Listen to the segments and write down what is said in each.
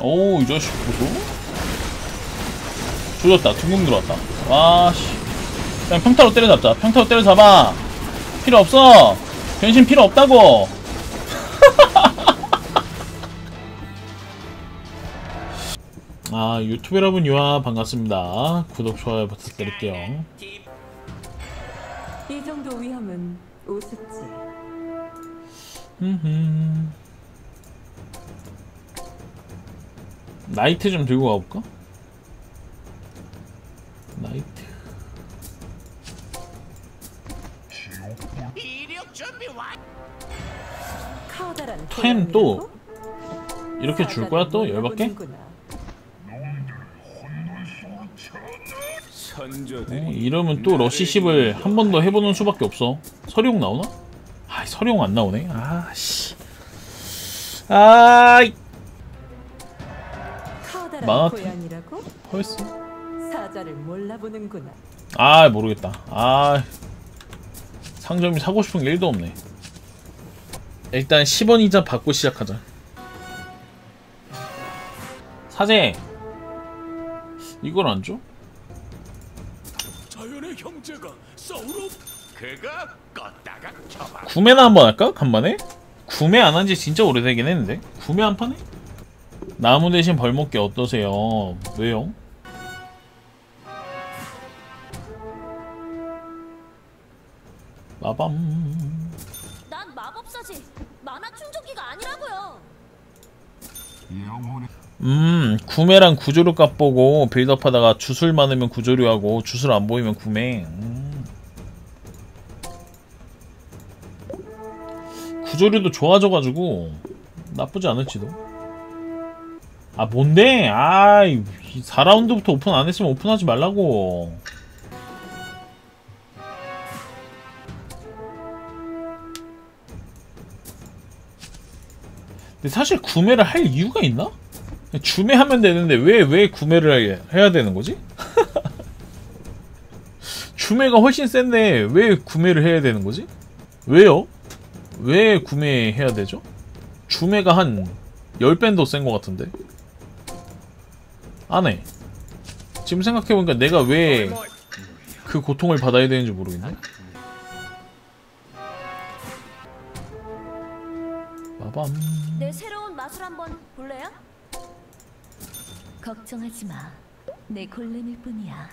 오, 이 자식 보소. 조졌다. 둥근 들어왔다. 와, 씨. 그냥 평타로 때려잡자. 평타로 때려잡아. 필요 없어. 변신 필요 없다고. 아, 유튜브 여러분 유아 반갑습니다. 구독, 좋아요 부탁드릴게요. 이 정도 위험은 우습지. 나이트 좀 들고 가볼까? 나이트. 템 또? 이렇게 줄 거야 또 열받게? 어, 이러면 또 러시십을 한 번 더 해보는 수밖에 없어. 서룡 나오나? 아, 서룡 안 나오네. 아, 씨. 아이, 고양이라고? 벌써? 사자를 몰라보는구나. 아, 모르겠다. 아, 상점이 사고 싶은 게 1도 없네. 일단 10원 이자 받고 시작하자. 사제, 이걸 안 줘? 자연의 형제가 싸우러 그거 껐다가 구매나 한번 할까? 간만에? 구매 안 한 지 진짜 오래되긴 했는데 구매 한 판에? 나무 대신 벌목기 어떠세요? 왜요? 마밤 난 마법사지. 만화 충전기가 아니라고요. 음 구매랑 구조류 값 보고 빌드업 하다가 주술 많으면 구조류하고 주술 안 보이면 구매 음. 구조류도 좋아져가지고 나쁘지 않을지도 아 뭔데 아이 4라운드부터 오픈 안 했으면 오픈하지 말라고 근데 사실 구매를 할 이유가 있나? 주매하면 되는데 왜 왜 구매를 해야 되는 거지? 주매가 훨씬 센데 왜 구매를 해야 되는 거지? 왜요? 왜 구매해야 되죠? 주매가 한 10배는 더센것 같은데 안해 지금 생각해보니까 내가 왜 그 고통을 받아야 되는지 모르겠네 빠밤 내 새로운 마술 한번 볼래요? 걱정하지 마. 내 골렘일 뿐이야.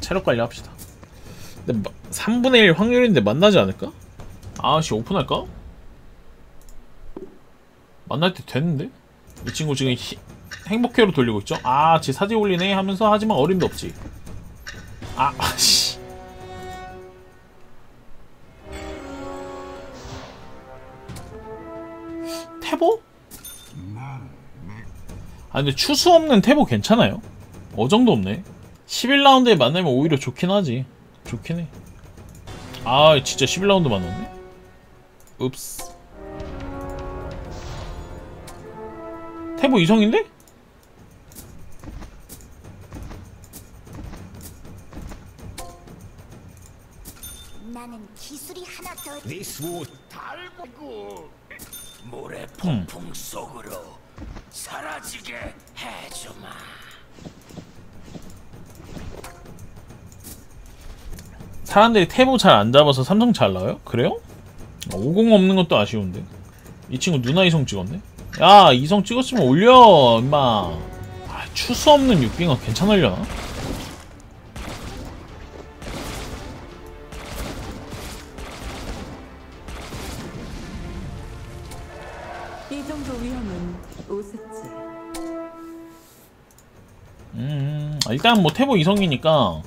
체력 관리 합시다. 근데 3분의 1 확률인데 만나지 않을까? 아씨 오픈할까? 만날 때 됐는데? 이 친구 지금 히, 행복회로 돌리고 있죠? 아, 지 사지 올리네 하면서 하지만 어림도 없지. 아, 씨. 태보? 아 근데 추수 없는 태보 괜찮아요? 어정도 없네 11라운드에 만나면 오히려 좋긴 하지 좋긴 해 아 진짜 11라운드 만났네 읍스 태보 이성인데? 나는 기술이 하나 더. 니스우 달고 모래 음. 폭풍 속으로 사라지게 해주마 사람들이 태보 잘 안 잡아서 삼성 잘 나와요? 그래요? 50 없는 것도 아쉬운데 이 친구 누나 이성 찍었네? 야 이성 찍었으면 올려 임마 아, 추수 없는 육빙어 괜찮으려나? 이 정도 위험은 우습지. 음, 일단 뭐 태보 이성이니까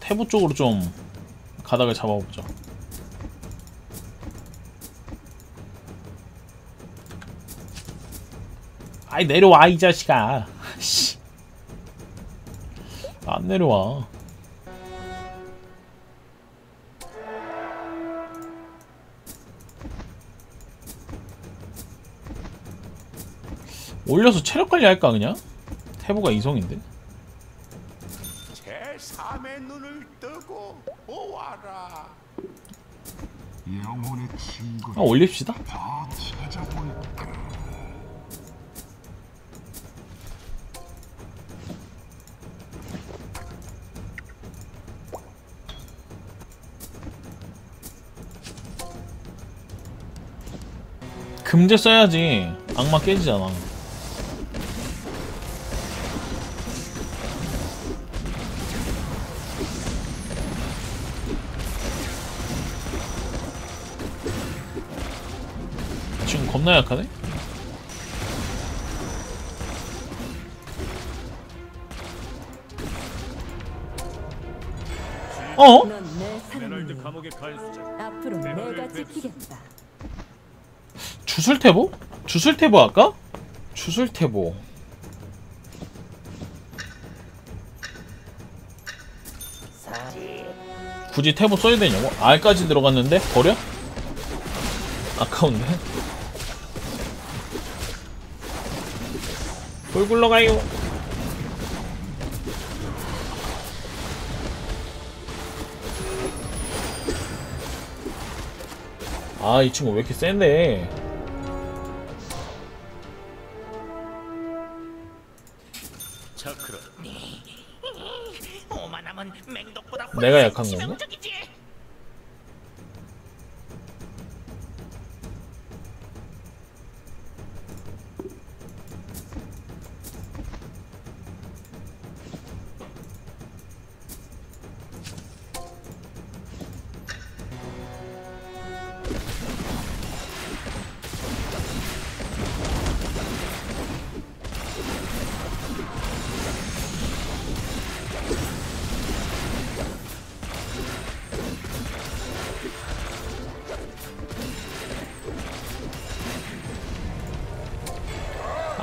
태보 쪽으로 좀 가닥을 잡아보자. 아이 내려와 이 자식아. 씨. 안 내려와. 올려서 체력 관리 할까 그냥? 태보가 이성인데. 제3의 눈을 뜨고 보아라 영혼의 친구 아 올립시다 다 찾아볼 금제 써야지 악마 깨지잖아 지금 겁나 약하네? 어? 앞으로 내가. 지키겠다. 주술태보? 주술태보 할까? 주술태보 굳이 태보 써야 되냐고? R까지 들어갔는데? 버려? 아까운데? 돌 굴러가요 아 이 친구 왜 이렇게 센데 내가 약한 건가?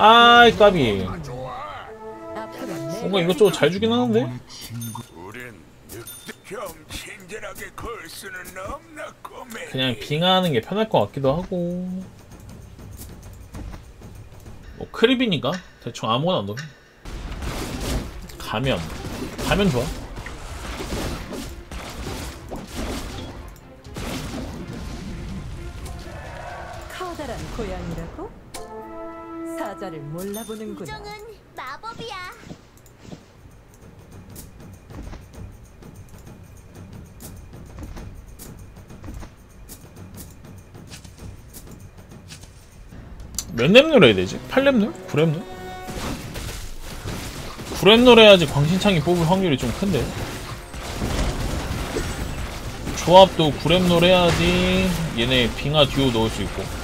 아이 까비. 뭔가 이것저것 잘 주긴 하는데. 그냥 빙하하는 게 편할 것 같기도 하고. 뭐 크립이니까? 대충 아무거나 넣어 가면. 가면 좋아 사자를 몰라보는구나. 인정은 마법이야. 몇 랩놀 해야 되지? 8랩놀? 9랩놀? 9랩놀 해야지 광신창이 뽑을 확률이 좀 큰데 조합도 9랩놀 해야지 얘네 빙하 듀오 넣을 수 있고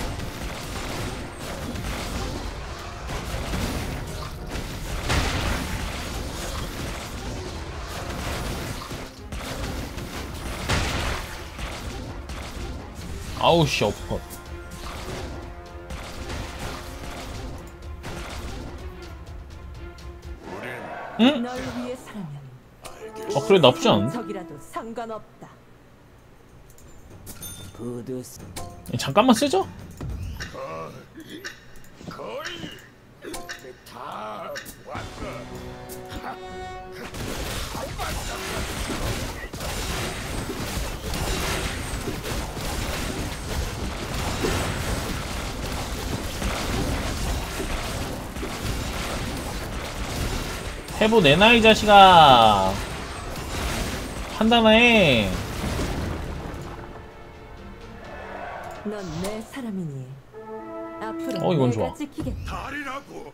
아우씨 어퍼 위해서라면 아 그래 나쁘지 않은데? 상관없다. 잠깐만 쓰죠? 해보 내놔 이 자식아 판단해 넌 내 사람이니 앞으로 어, 이건 내가 좋아. 지키겠다. 달이라고.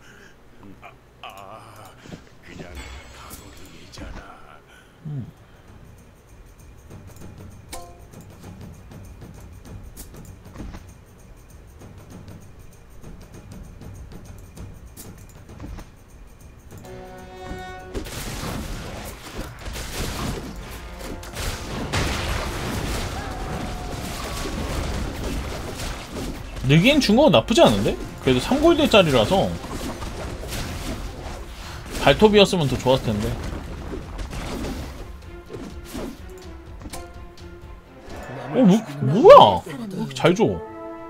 느기엔 준거 나쁘지 않은데? 그래도 3골드짜리라서 발톱이었으면 더 좋았을 텐데 어, 뭐, 뭐야? 잘 줘?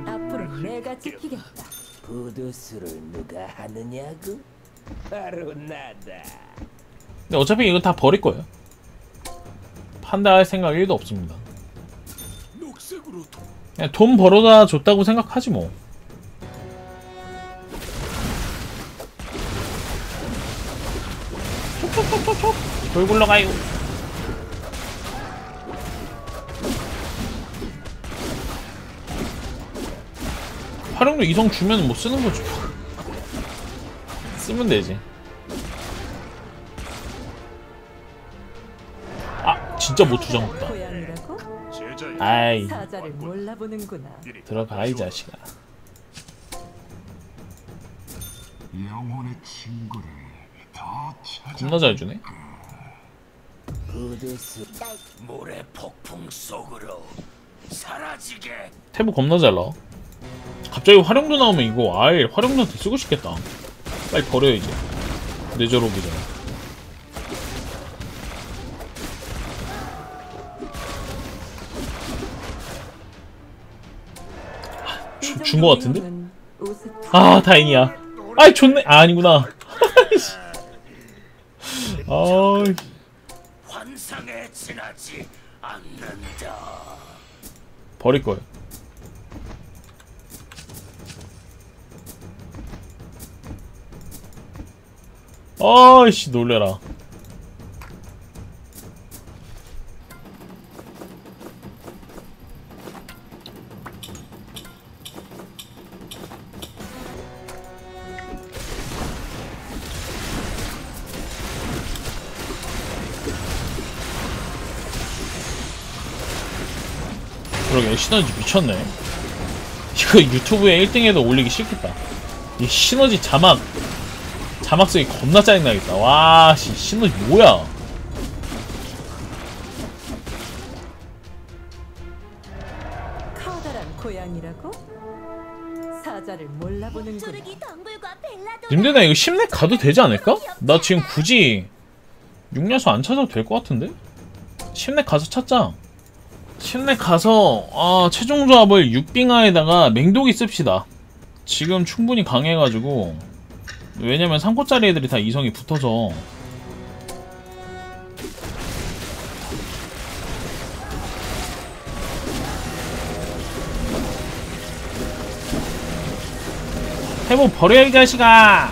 앞으로 내가 지키겠다. 부두수를 누가 하느냐고? 바로 나다. 근데 어차피 이거 다 버릴 거예요. 판다할 생각 1도 없습니다. 그냥 돈 벌어다 줬다고 생각하지 뭐. 촉촉촉촉촉 돌 굴러가요. 활용도 이성 주면 뭐 쓰는 거지. 쓰면 되지. 아 진짜 못 투정했다. 아이 사자를 몰라보는구나. 들어가 이 자식아. 영혼의 친구를 더 찾아. 겁나 잘 주네. 모래 폭풍 속으로 사라지게 태보 겁나 잘 나와. 갑자기 활용도 나오면 이거 아예 활용도한테 쓰고 싶겠다. 빨리 버려야지. 내절 오기 전에. 준 거 같은데? 정도면 옷을 아 다행이야. 아이 좋네. 아 아니구나. 아이 환상에 지나지 않는다. 버릴 거예요. 아이씨 놀래라. 그러게 시너지 미쳤네. 이거 유튜브에 1등에도 올리기 싫겠다. 이 시너지 자막 자막 쓰기 겁나 짜증나겠다. 와, 씨, 시너지 뭐야? 커다란 고양이라고? 사자를 몰라보는구나. 푸르기 덩굴과 벨라도 님들 나 이거 10렙 가도 되지 않을까? 나 지금 굳이 6녀수 안 찾아도 될 것 같은데? 10렙 가서 찾자. 10렙 가서 아, 최종 조합을 6빙하에다가 맹독이 씁시다. 지금 충분히 강해가지고. 왜냐면 3코짜리 애들이 다 이성이 붙어서. 해보 버려 이 자식아!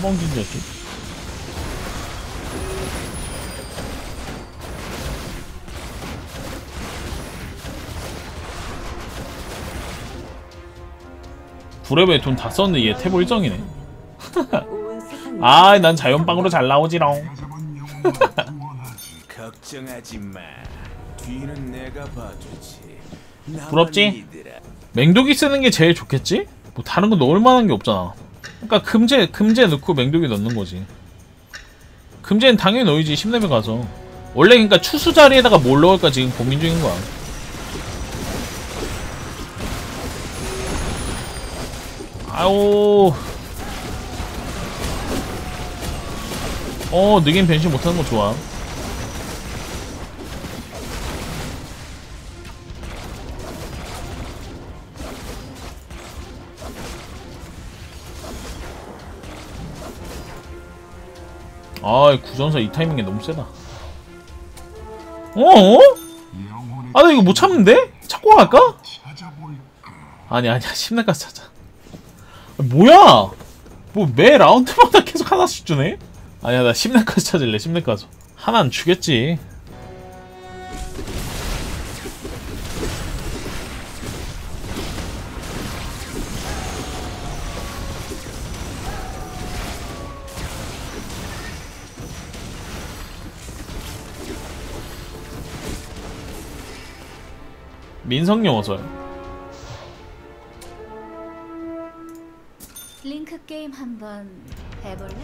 뻥뻥진 자식 불앱에 돈 다 썼는데 얘 태보 일정이네 온 세상이 아난 자연빵으로 잘 나오지롱. 걱정하지 마. 뒤는 내가 봐주지. 부럽지? 맹독이 쓰는 게 제일 좋겠지? 뭐 다른 거 넣을 만한 게 없잖아. 그러니까 금제 금제 넣고 맹독이 넣는 거지. 금제는 당연히 넣어야지 10레벨 가서. 원래 그러니까 추수 자리에다가 뭘 넣을까 지금 고민 중인 거야. 아우. 어, 느긴 변신 못하는 거 좋아. 아, 구전사 이 타이밍에 너무 세다. 어? 영혼의 아, 나 이거 못 참는데? 찾고 갈까? 아니, 아니야. 10레까지 찾자. 아, 뭐야? 뭐, 매 라운드마다 계속 하나씩 주네? 아니야, 나 10레까지 찾을래, 10레까지. 하나는 주겠지. 민성용 어서요. 링크 게임 한번 해볼래?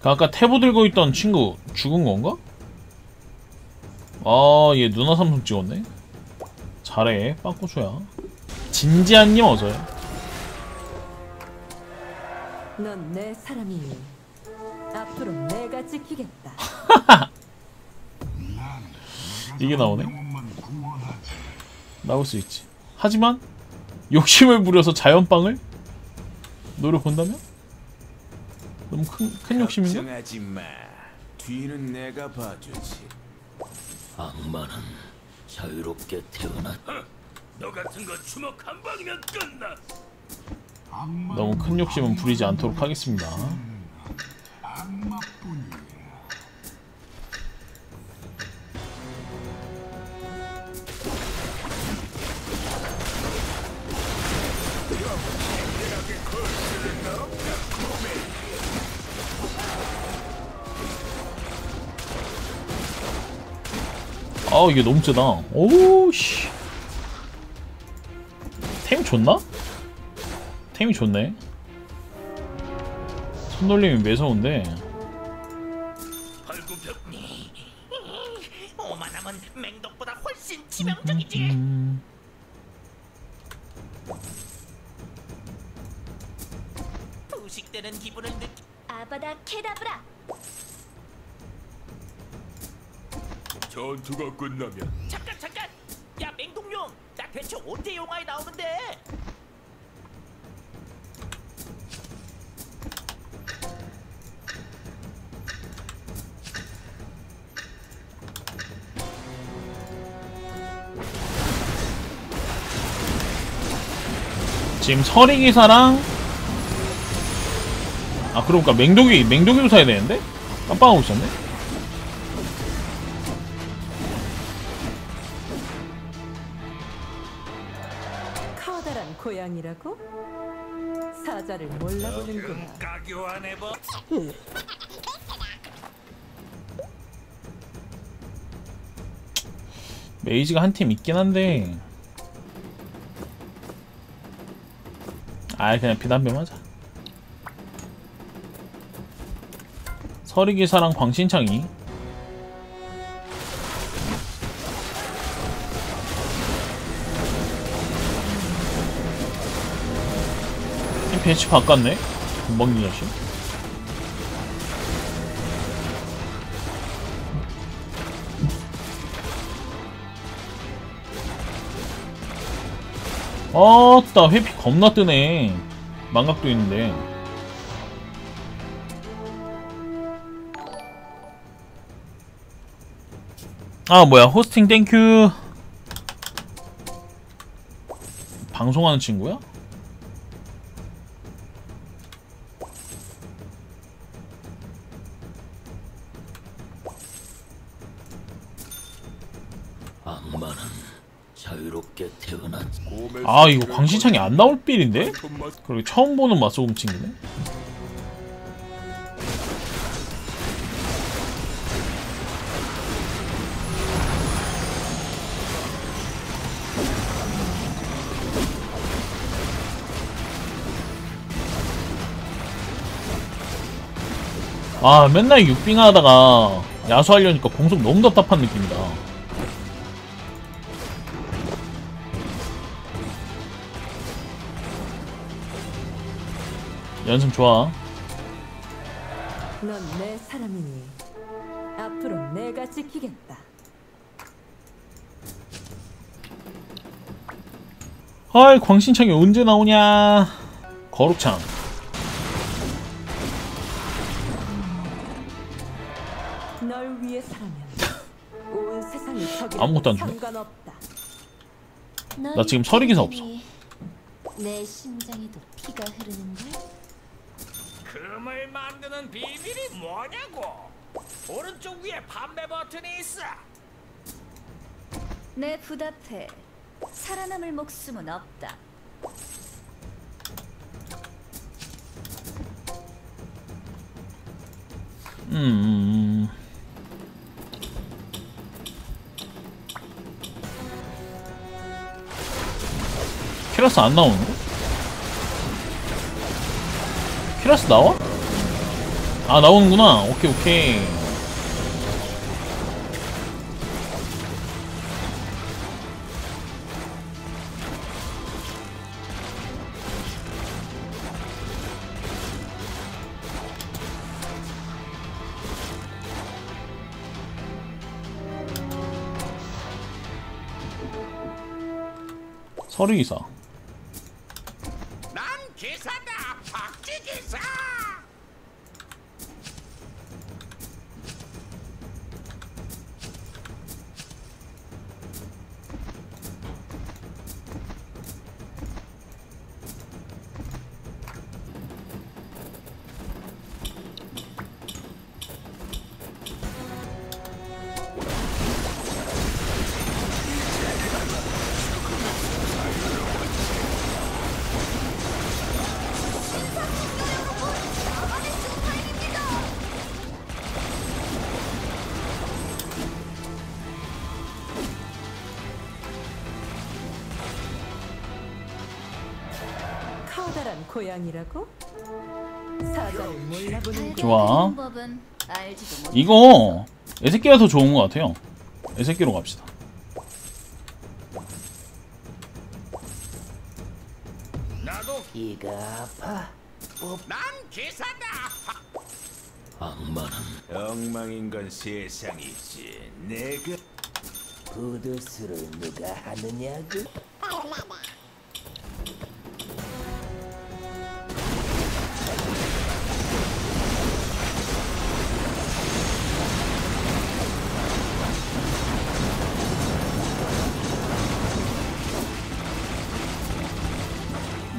그 아까 태보 들고 있던 친구 죽은 건가? 아, 얘 누나 삼성 찍었네. 잘해, 빵꾸초야. 진지한님 어서요. 넌 내 사람이니. 앞으로 내가 지키겠다. 이게 나오네. 나올 수 있지. 하지만 욕심을 부려서 자연빵을 노래 본다면? 너무 큰, 큰 마. 뒤는 내가 봐주지. 악마는 자유롭게 태어났. 너 같은 거 주먹 한 방이면 끝나. 너무 큰 욕심은 부리지 않도록 하겠습니다. 아 이게 너무 세다. 오우씨. 템 좋나? 템이 좋네. 손놀림이 매서운데. 오만하면 맹독보다 훨씬 치명적이지. 음, 부식되는 기분을 느끼. 아바다 케다브라. 전투가 끝나면. 잠깐 잠깐! 야 맹독용 나 대체 언제 영화에 나오는데? 지금 서리 기사랑? 아 그러니까 맹독이 맹독이도 사야 되는데? 깜빡하고 있었네. 메이지가 한 팀 있긴 한데. 아 그냥 비담배 맞아 서리기사랑 광신창이. 이 배치 바꿨네? 금방 유자씨 어따 회피 겁나 뜨네. 망각도 있는데. 아 뭐야. 호스팅 땡큐. 방송하는 친구야? 악마는 자유롭게 태어났. 아 이거 광신창이 안 나올 빌인데? 그리고 처음 보는 맛소금 친구네 아 맨날 육빙 하다가 야수하려니까 공속 너무 답답한 느낌이다 연습 좋아 넌 내 사람이니 앞으로 내가 지키겠다. 헐 광신창이 언제 나오냐 거룩창 널 위해서라면 온 세상이 적이 아무것도 안 주네. 상관없다. 나 지금 서리 기사 없어. 내 심장에도 피가 흐르는데. 만드는 비밀이 뭐냐고 오른쪽 위에 판매 버튼이 있어 내 부답해. 살아남을 목숨은 없다. 음, 음, 음. 키라스 안 나오는데? 키라스 나와? 아 나오는구나. 오케이 오케이. 서류기사 고양이라고? 사자를 몰라보는 좋아. 법은 알지도 못. 이거 애새끼가 더 좋은 것 같아요. 애새끼로 갑시다. 이가 아파. 난 기사다. 악마는 엉망인 건 세상이지. 내가 부두스를 누가 하느냐고?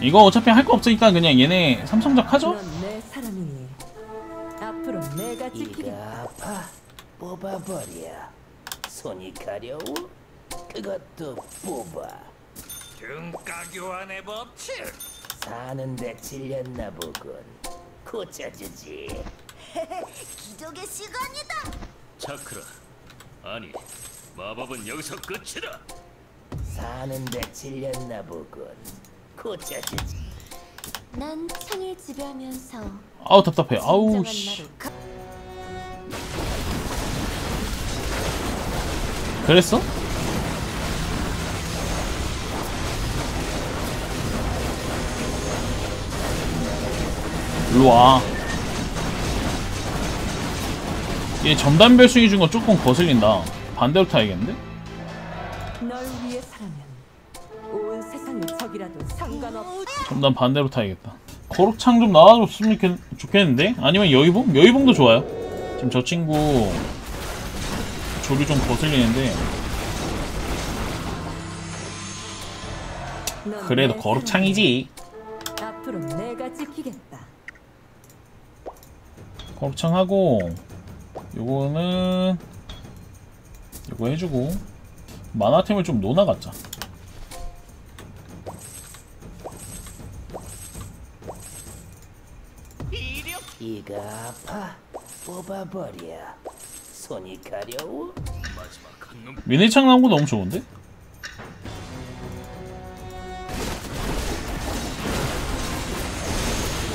이거 어차피 할 거 없으니까 그냥 얘네 삼성작 하죠? 이가 아파. 뽑아버려. 손이 가려워? 그것도 뽑아. 등가 교환의 법칙. 사는데 질렸나 보군. 고쳐주지. 기적의 시간이다. 차크라. 아니, 마법은 여기서 끝이다. 사는데 질렸나 보군. 고쳐주지. 난 창을 지배하면서 아우 답답해. 아우 씨. 그랬어? 일로 와. 얘 전담 별숭이 준거 조금 거슬린다. 반대로 타야겠는데? 널 위해서라면 온 적이라도 상관없. 전담 반대로 타야겠다. 거룩창 좀 나와줬으면 좋겠, 좋겠는데? 아니면 여의봉? 여의봉도 좋아요. 지금 저 친구 조류 좀 거슬리는데 넌 그래도 내 거룩창이지. 앞으로 내가 지키겠다. 거룩창 하고 요거는 요거 해주고 만화템을 좀 놓아갖자. 이가 아파. 뽑아버려. 손이 가려워? 미니창 나온 거 너무 좋은데?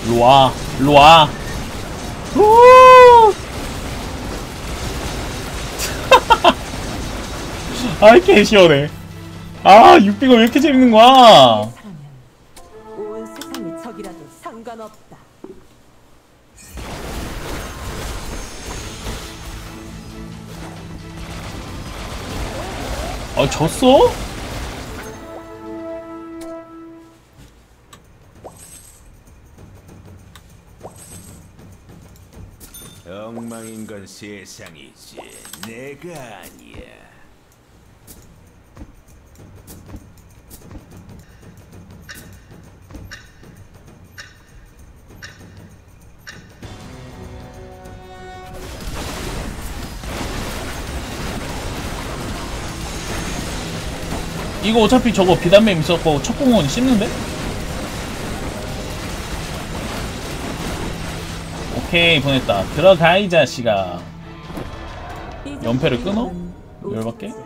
일로와 우! 아이 개 시원해 아 600원 왜 이렇게 재밌는 거야 아 졌어? 엉망인 건 세상이지. 내가 아니야. 이거 어차피 저거 비단뱀 있었고 첫 공원 씹는데? 오케이 보냈다 들어가 이 자식아 이 연패를 끊어? 열받게?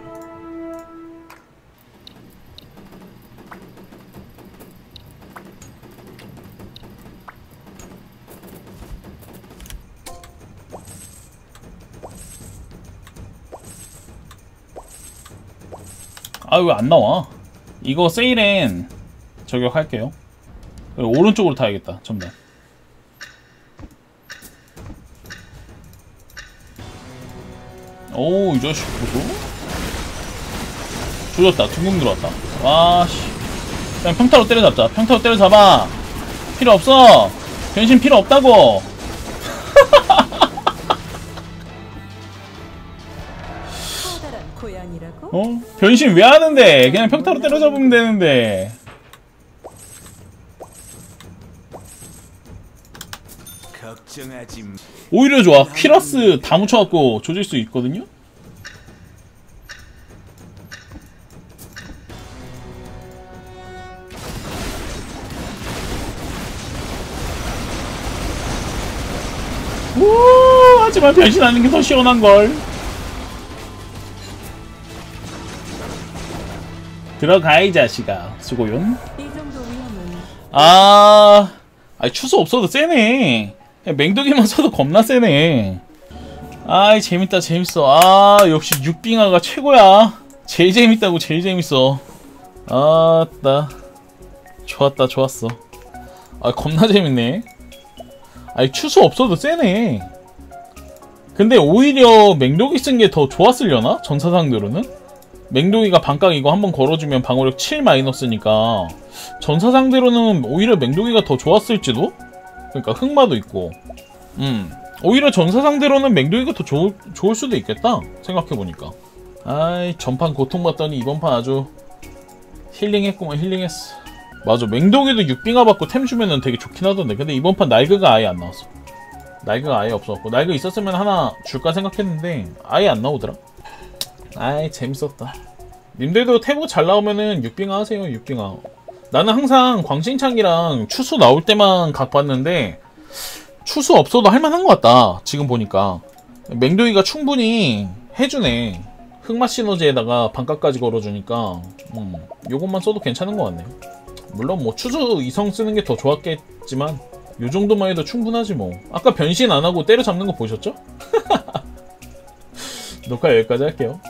아왜안 나와 이거 세일엔 저격할게요 오른쪽으로 타야겠다 전면 오, 이 자식 보소. 조졌다. 둥근 들어왔다. 와, 씨. 그냥 평타로 때려잡자. 평타로 때려잡아. 필요 없어. 변신 필요 없다고. 어? 변신 왜 하는데? 그냥 평타로 때려잡으면 되는데. 오히려 좋아. 퀴러스 다 묻혀갖고 조질 수 있거든요? 우 하지만 변신하는 게 더 시원한걸. 들어가 이 자식아. 위험은 아, 아이 추수 없어도 세네. 맹독이만 써도 겁나 세네. 아이 재밌다 재밌어. 아 역시 육빙하가 최고야. 제일 재밌다고 제일 재밌어. 아따 좋았다 좋았어. 아 겁나 재밌네. 아이 추수 없어도 세네. 근데 오히려 맹독이 쓴 게 더 좋았으려나? 전사상대로는? 맹독이가 반각 이거 한번 걸어주면 방어력 7 마이너스니까 전사 상대로는 오히려 맹독이가 더 좋았을지도? 그러니까 흑마도 있고. 음. 오히려 전사 상대로는 맹독이가 더 좋을, 좋을 수도 있겠다 생각해보니까. 아이 전판 고통받더니 이번 판 아주 힐링했구만 힐링했어. 맞아 맹독이도 6빙하 받고 템 주면은 되게 좋긴 하던데. 근데 이번 판 날그가 아예 안 나왔어. 날그가 아예 없었고. 날그 있었으면 하나 줄까 생각했는데 아예 안 나오더라 아이 재밌었다. 님들도 태보 잘 나오면은 6빙하 하세요 6빙하 나는 항상 광신창이랑 추수 나올 때만 각 봤는데 추수 없어도 할만한 것 같다 지금 보니까. 맹도이가 충분히 해주네. 흑마 시너지에다가 반값까지 걸어주니까. 음, 요것만 써도 괜찮은 것 같네요. 물론 뭐 추수 이성 쓰는 게 더 좋았겠지만 요 정도만 해도 충분하지 뭐. 아까 변신 안 하고 때려잡는 거 보셨죠? 녹화 여기까지 할게요